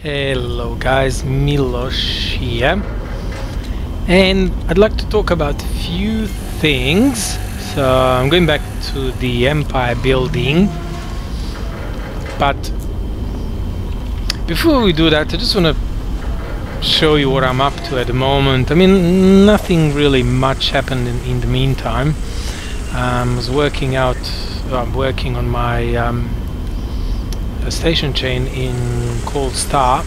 Hello guys, Milos here. And I'd like to talk about a few things. So I'm going back to the Empire building. But before we do that I just want to show you what I'm up to at the moment. I mean nothing really much happened in, in the meantime. Um, I was working out I'm working on my um, station chain in Cold Star.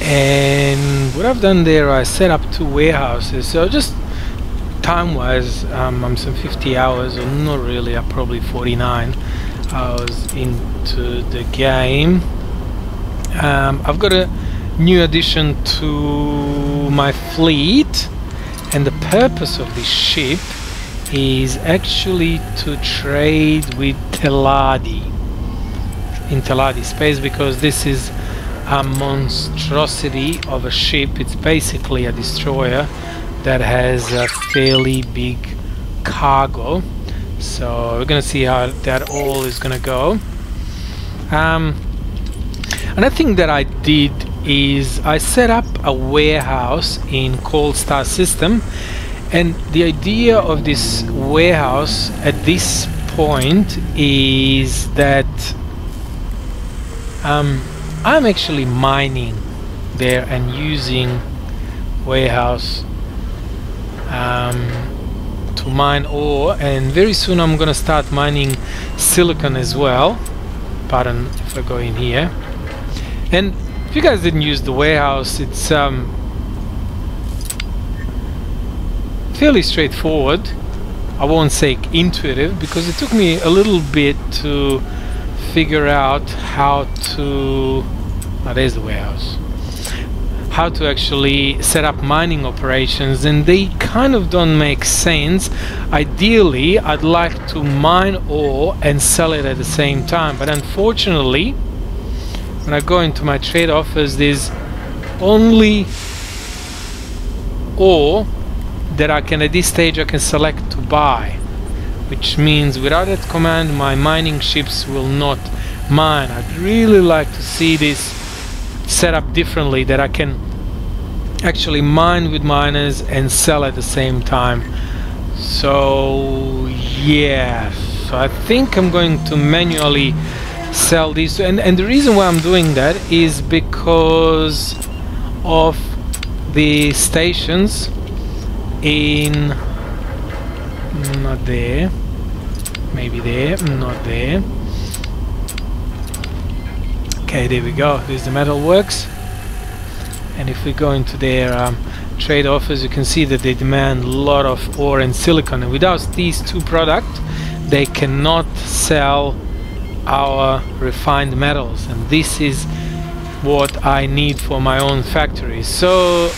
And what I've done there I set up two warehouses. So just time wise um, I'm some 50 hours or not really I'm probably 49 hours into the game. Um, I've got a new addition to my fleet and the purpose of this ship is actually to trade with Teladi in Teladi space because this is a monstrosity of a ship. It's basically a destroyer that has a fairly big cargo. So we're gonna see how that all is gonna go. Um, another thing that I did is I set up a warehouse in Cold Star system and the idea of this warehouse at this point is that um, I'm actually mining there and using warehouse um, to mine ore. And very soon I'm gonna start mining silicon as well. Pardon if I go in here. And if you guys didn't use the warehouse it's um, fairly straightforward. I won't say intuitive because it took me a little bit to figure out how to oh, there's the warehouse how to actually set up mining operations and they kind of don't make sense ideally I'd like to mine ore and sell it at the same time but unfortunately when I go into my trade offers there's only ore that I can at this stage I can select to buy which means without that command my mining ships will not mine. I'd really like to see this set up differently that I can actually mine with miners and sell at the same time. So yeah so I think I'm going to manually sell these and, and the reason why I'm doing that is because of the stations in not there maybe there not there okay there we go. There's the metal works. And if we go into their um, trade offers you can see that they demand a lot of ore and silicon. And without these two products they cannot sell our refined metals. And this is what I need for my own factory. So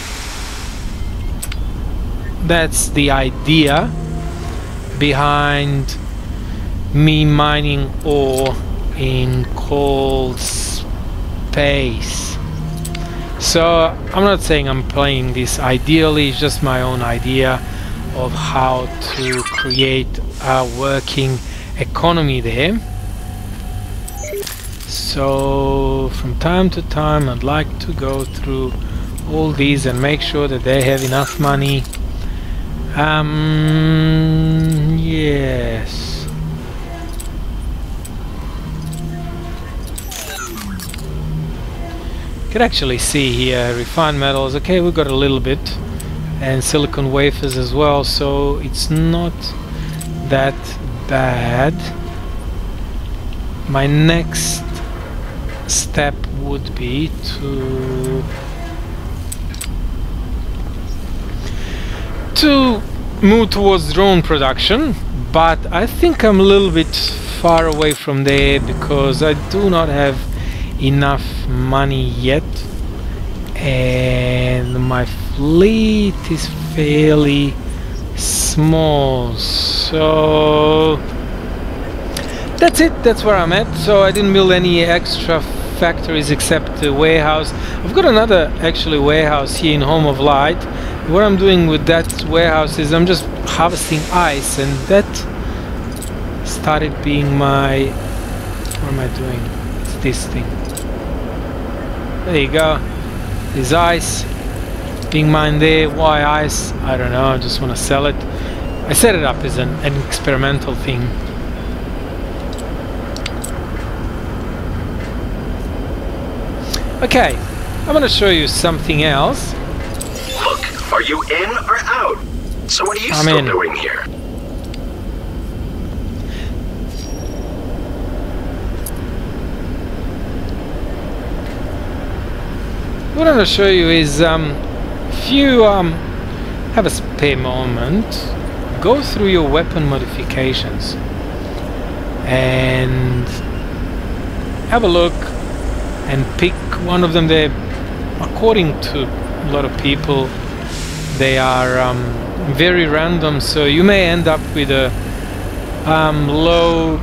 that's the idea behind me mining ore in cold space. So I'm not saying I'm playing this ideally it's just my own idea of how to create a working economy there. So from time to time I'd like to go through all these and make sure that they have enough money um, yes. Can actually see here refined metals. Okay, we've got a little bit, and silicon wafers as well. So it's not that bad. My next step would be to to move towards drone production but I think I'm a little bit far away from there because I do not have enough money yet. And my fleet is fairly small so that's it that's where I'm at. So I didn't build any extra factories except the warehouse. I've got another actually warehouse here in Home of Light what I'm doing with that warehouse is I'm just harvesting ice and that started being my what am I doing it's this thing? There you go. There's ice being mine there. Why ice? I don't know. I just want to sell it. I set it up as an, an experimental thing. Okay, I'm going to show you something else. You in or out? So what are you I'm still in. doing here? What I'm going to show you is um, if you um, have a spare moment, go through your weapon modifications and have a look and pick one of them. there according to a lot of people, they are um, very random, so you may end up with a um, low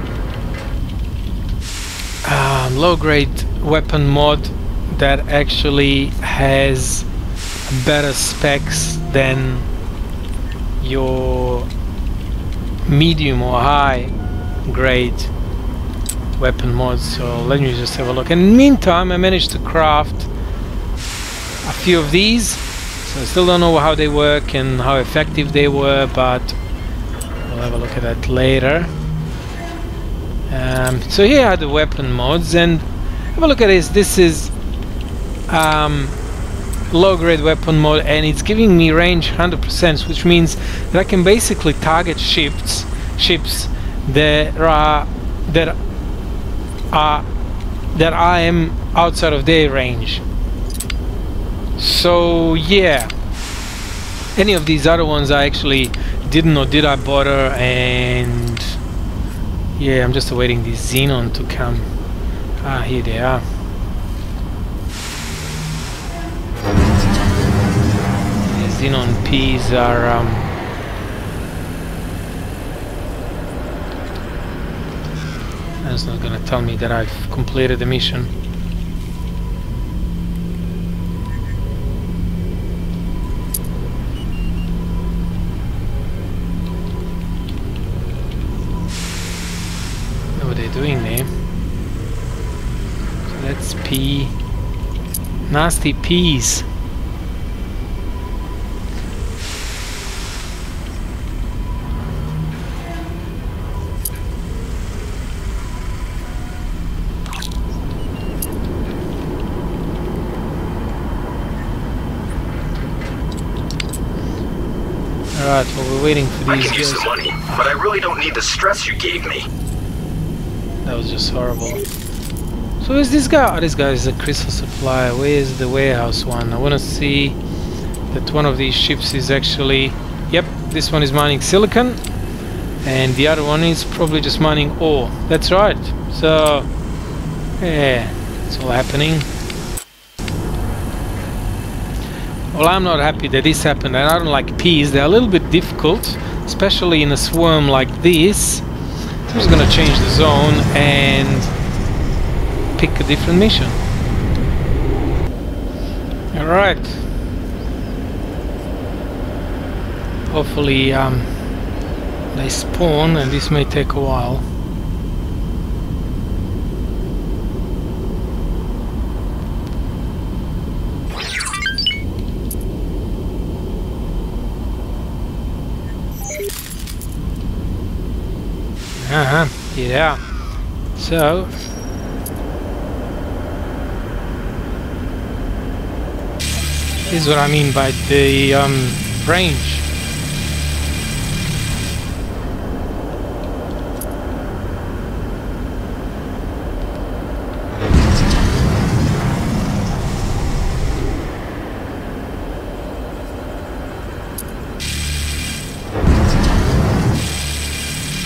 um, low grade weapon mod that actually has better specs than your medium or high grade weapon mods so let me just have a look. In the meantime I managed to craft a few of these so I still don't know how they work and how effective they were but we'll have a look at that later. Um, so here are the weapon mods and have a look at this. This is um, low grade weapon mode and it's giving me range 100% which means that I can basically target ships ships that are that are that I am outside of their range so yeah. Any of these other ones I actually didn't or did I bother and yeah I'm just awaiting the xenon to come. Ah here they are. Xenon Ps are um, that's not gonna tell me that I've completed the mission. Nasty peas. Alright, well we're waiting for these I can use guys. the money, but I really don't need the stress you gave me. That was just horrible. So where's this guy? Oh, this guy is a crystal supplier. Where's the warehouse one? I want to see that one of these ships is actually... Yep, this one is mining silicon. And the other one is probably just mining ore. That's right. So, yeah, it's all happening. Well, I'm not happy that this happened, and I don't like peas. They're a little bit difficult, especially in a swarm like this. I'm just gonna change the zone and pick a different mission. Alright. Hopefully um, they spawn and this may take a while. Uh-huh, yeah. So, is what I mean by the um, range.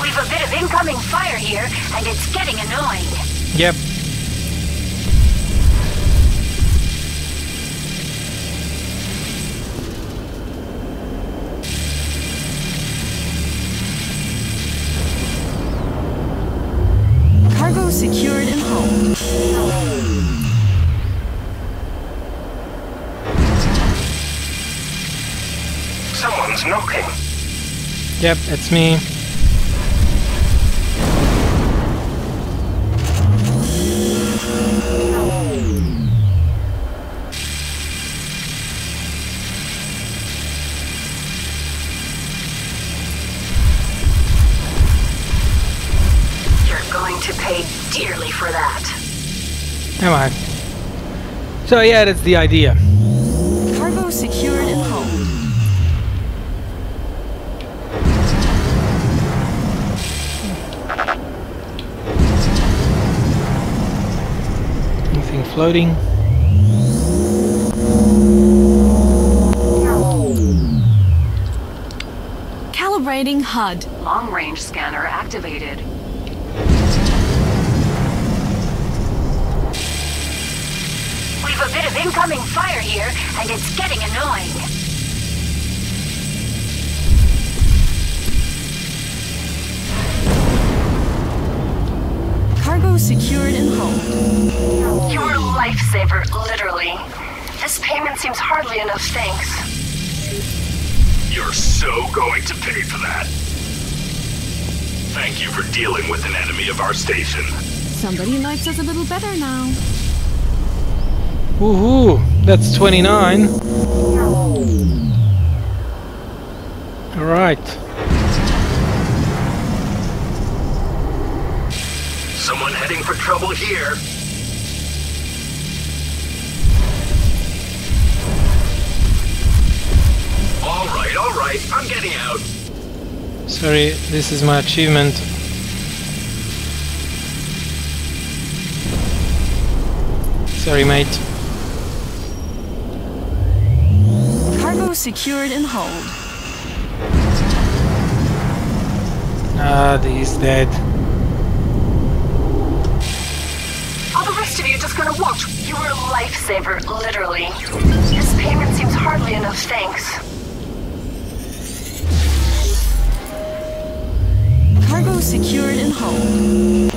We've a bit of incoming fire here, and it's getting annoying. Yep. Someone's knocking. Yep, it's me. You're going to pay dearly for that. Am I? So yeah, that's the idea. Anything floating? Calibrating HUD. Long range scanner activated. We've a bit of incoming fire here, and it's getting annoying. Secured and hold. You're a lifesaver, literally. This payment seems hardly enough thanks. You're so going to pay for that. Thank you for dealing with an enemy of our station. Somebody likes us a little better now. Woohoo! That's 29. Alright. Someone heading for trouble here. All right, all right. I'm getting out. Sorry, this is my achievement. Sorry, mate. Cargo secured and hold. Ah, he's dead. All the rest of you just gonna watch. You were a lifesaver, literally. This payment seems hardly enough thanks. Cargo secured and hold.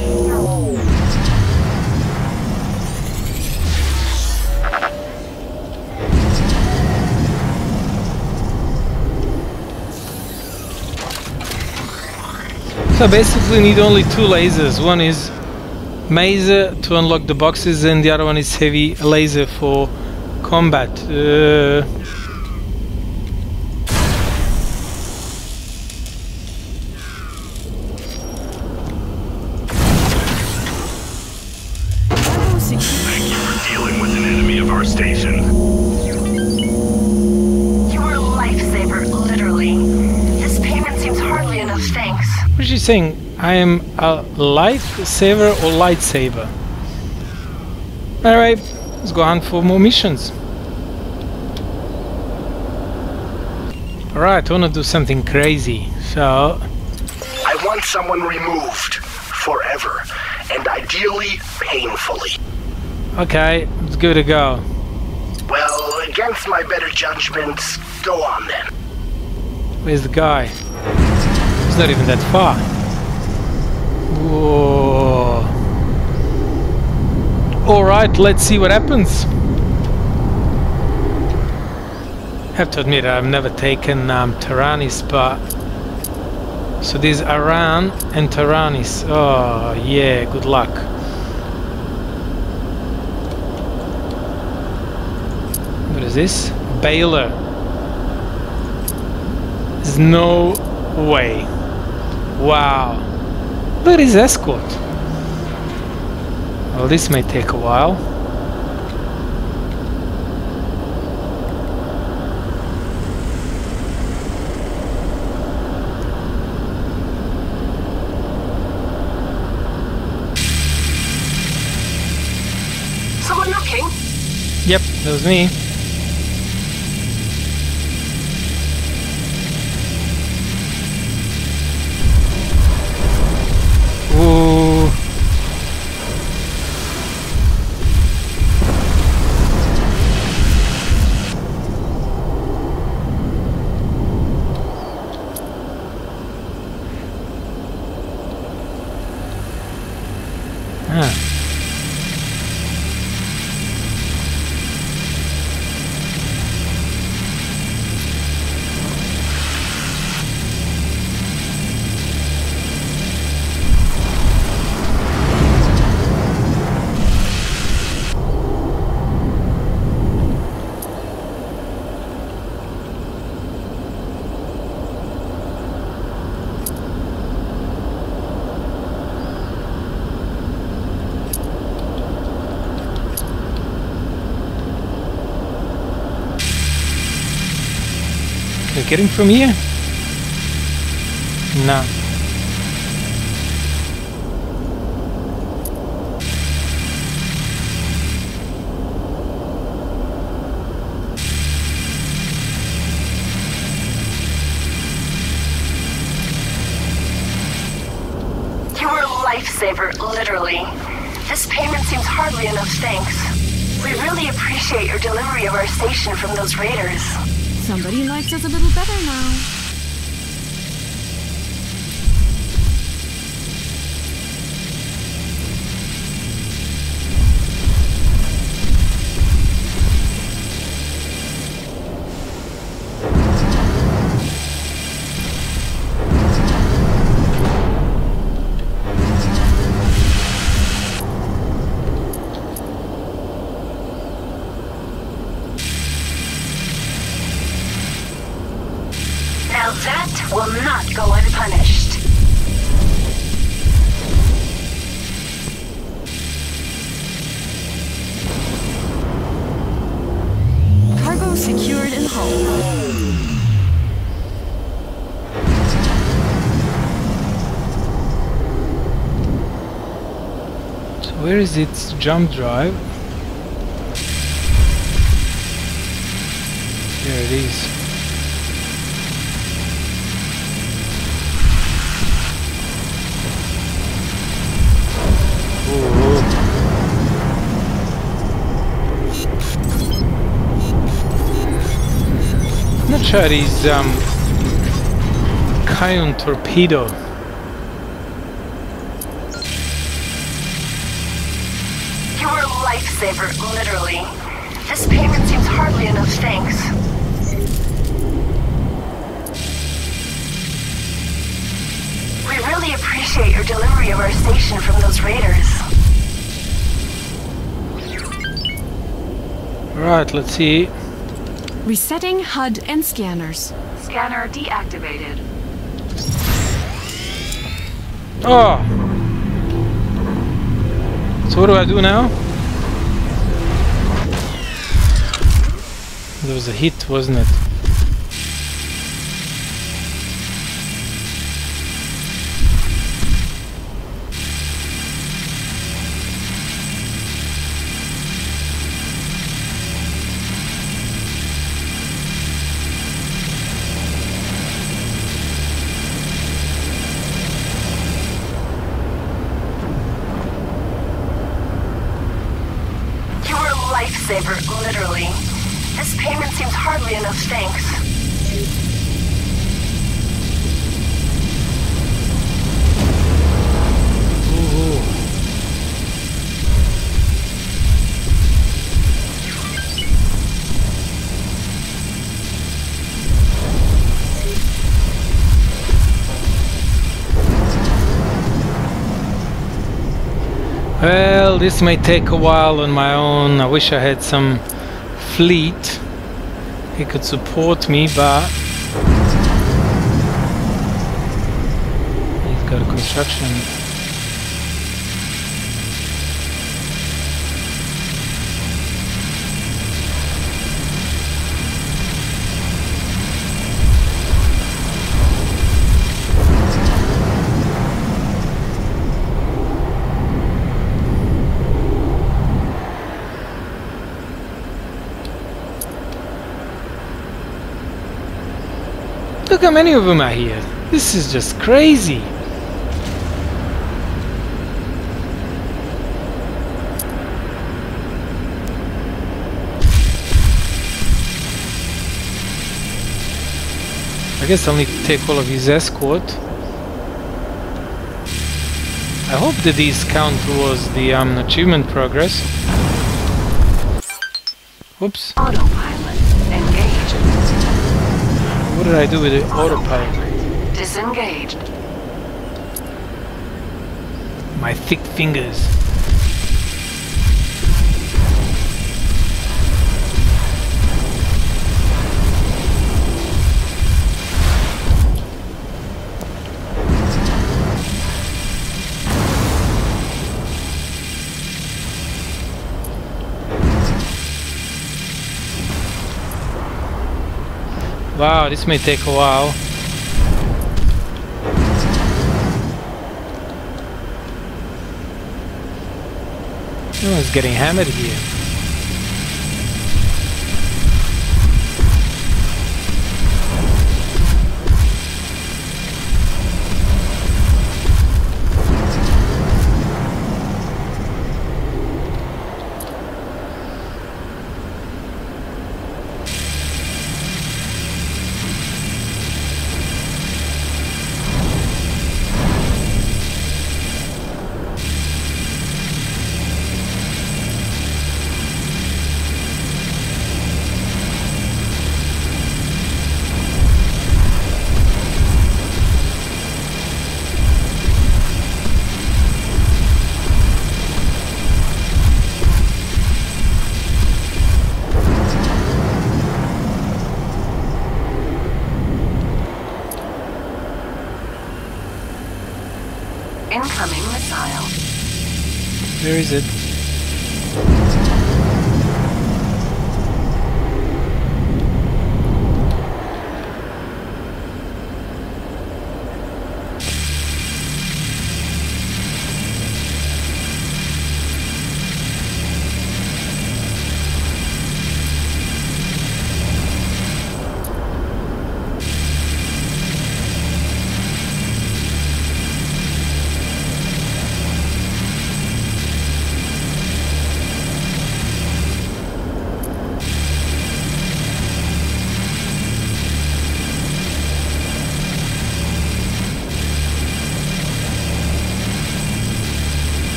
So basically need only two lasers. One is Maser to unlock the boxes and the other one is heavy laser for combat. Uh, Thank you for dealing with an enemy of our station. You were a lifesaver, literally. This payment seems hardly enough thanks. what is she saying? I am a lifesaver or lightsaber? Alright, let's go hunt for more missions. Alright, I wanna do something crazy. So, I want someone removed forever and ideally painfully. okay, let's give it a go. Well, against my better judgment, go on then. Where's the guy? He's not even that far. Alright, let's see what happens. have to admit, I've never taken um, Taranis, but... So these Aran and Taranis Oh, yeah, good luck. What is this? Balor. There's no way. Wow. Look at escort. Well, this may take a while. Someone knocking? Yep, that was me. Can I get from here? No. You were a lifesaver, literally. This payment seems hardly enough thanks. We really appreciate your delivery of our station from those raiders. Somebody likes us a little better now. Is its jump drive? There it is. Not sure it is um Kion torpedo. A lifesaver, literally. This payment seems hardly enough thanks. We really appreciate your delivery of our station from those raiders. Right, let's see. Resetting HUD and scanners. Scanner deactivated. Oh! So what do I do now? There was a hit, wasn't it? Well, this may take a while on my own. I wish I had some fleet. He could support me, but he's got a construction. Look how many of them are here. This is just crazy. I guess I'll need to take all of his escort. I hope that these count towards the um, achievement progress. Whoops. What did I do with the autopilot? Disengaged. My thick fingers. Wow, this may take a while. Everyone's getting hammered here. Incoming missile. Where is it?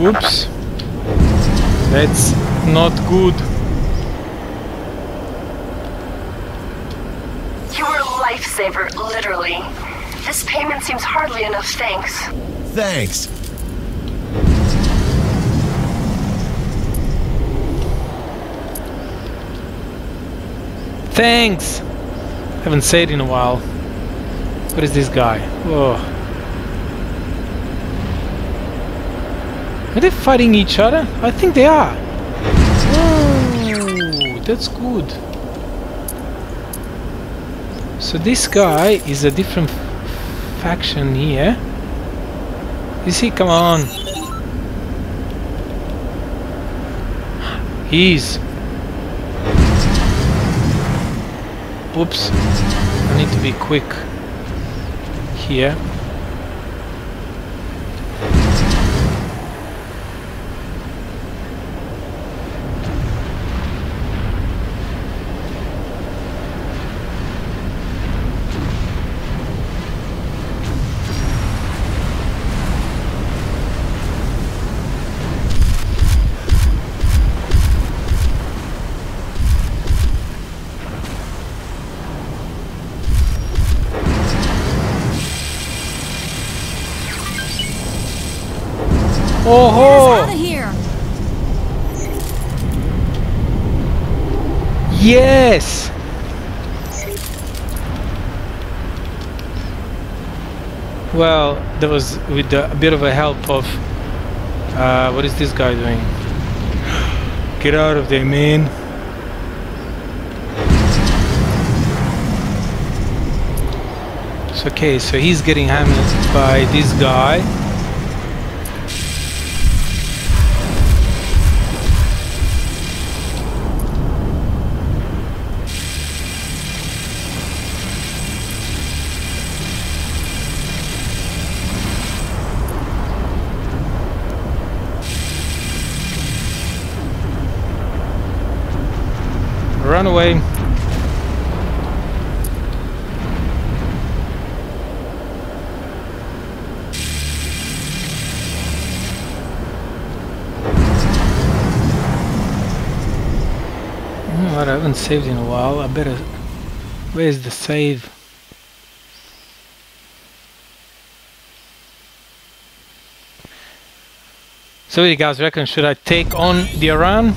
Oops. That's not good. You were a lifesaver, literally. This payment seems hardly enough thanks. Thanks. Thanks! Haven't said in a while. What is this guy? Whoa. Are they fighting each other? I think they are. Oh, that's good. So this guy is a different faction here. Is he? Come on. He's. Oops. I need to be quick here. That was with the, a bit of a help of... Uh, what is this guy doing? Get out of there, man! It's okay, so he's getting hammered by this guy. Run away. You know what, I haven't saved in a while. I better... Where's the save? So you guys reckon? Should I take on the Iran?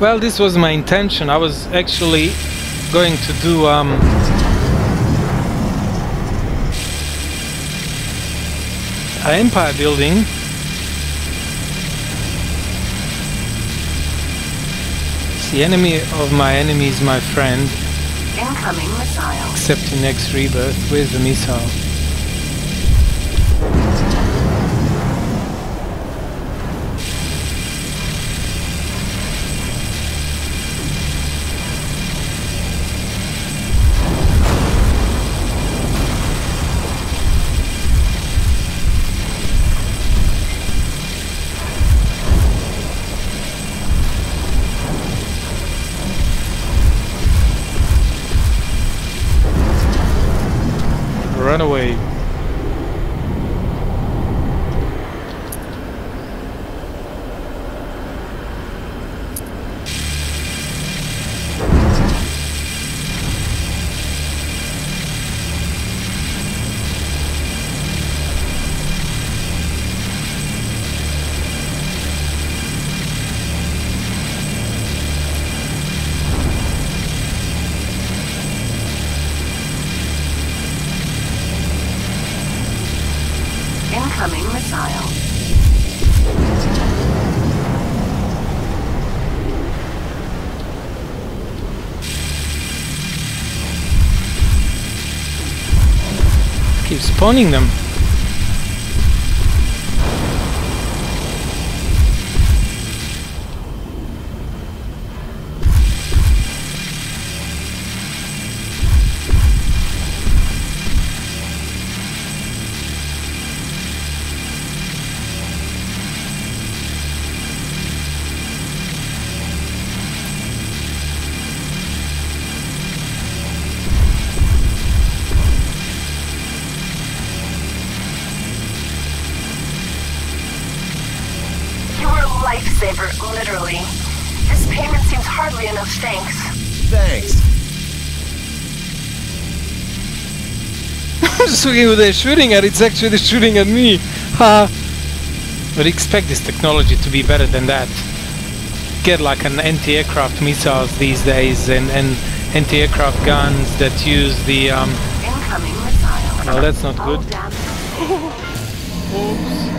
Well, this was my intention. I was actually going to do um, an empire building. The enemy of my enemy is my friend, Incoming missile. except in X-Rebirth. Where's the missile? Spawning them. Just who they're shooting at. It's actually shooting at me. Ha! But expect this technology to be better than that. Get like an anti-aircraft missiles these days and, and anti-aircraft guns that use the um, Incoming missile. well that's not good. Oops.